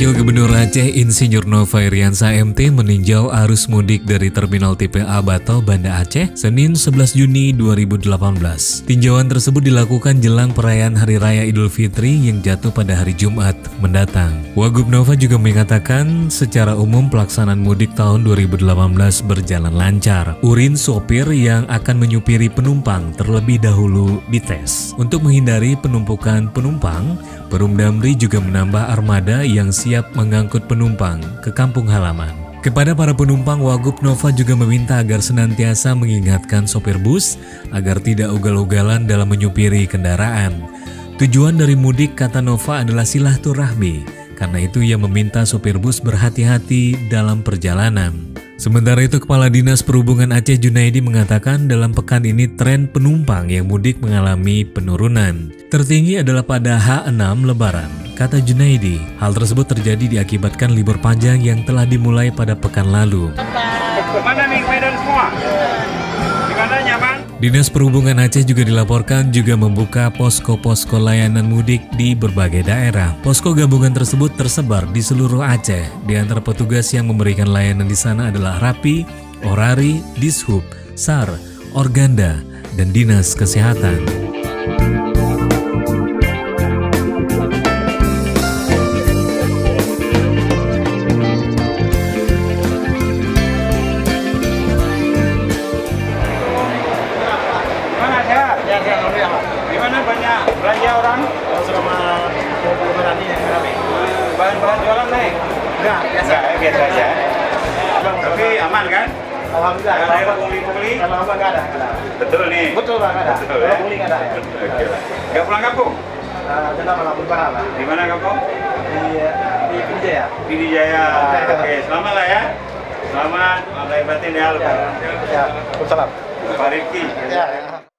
Wakil Gubernur Aceh Insinyur Nova Iriansa MT meninjau arus mudik dari Terminal Tipe A Bato, Banda Aceh, Senin 11 Juni 2018. Tinjauan tersebut dilakukan jelang perayaan Hari Raya Idul Fitri yang jatuh pada hari Jumat mendatang. Wagub Nova juga mengatakan secara umum pelaksanaan mudik tahun 2018 berjalan lancar. Urin sopir yang akan menyupiri penumpang terlebih dahulu dites. Untuk menghindari penumpukan penumpang, Perum Damri juga menambah armada yang siap mengangkut penumpang ke kampung halaman. Kepada para penumpang, Wagub Nova juga meminta agar senantiasa mengingatkan sopir bus agar tidak ugal-ugalan dalam menyupiri kendaraan. Tujuan dari mudik, kata Nova, adalah silaturahmi. Karena itu ia meminta sopir bus berhati-hati dalam perjalanan. Sementara itu, Kepala Dinas Perhubungan Aceh Junaidi mengatakan dalam pekan ini tren penumpang yang mudik mengalami penurunan. Tertinggi adalah pada H6 Lebaran. Kata Junaidi, hal tersebut terjadi diakibatkan libur panjang yang telah dimulai pada pekan lalu. Mana nih Medan semua? Di mana nyaman? Dinas Perhubungan Aceh juga dilaporkan juga membuka posko-posko layanan mudik di berbagai daerah. Posko gabungan tersebut tersebar di seluruh Aceh. Di antara petugas yang memberikan layanan di sana adalah Rapi, Orari, Dishub, SAR, Organda, dan Dinas Kesehatan. Alhamdulillah. Di mana banyak belanja orang? Selama 20 bulan ini yang rame. Bahan-bahan jualan naik? Enggak, biasa. Enggak, biasa aja. Bang, Tapi aman kan? Alhamdulillah. Kalau ada pungli-pungli? kalau apa enggak ada. enggak. Betul nih. Betul Bang, enggak ada. Betul ya? pungli enggak ada. Oke lah. Nggak pulang kampung? Eh, Sudah malam lebaran lah. Di mana kampung? Di di Pidijaya. Pidi Jaya. Oke, selamat lah ya. Selamat, Allah batin ya. Ya. Ya. Salam. Pak Rifki. Ya. ya.